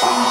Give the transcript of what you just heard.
Oh.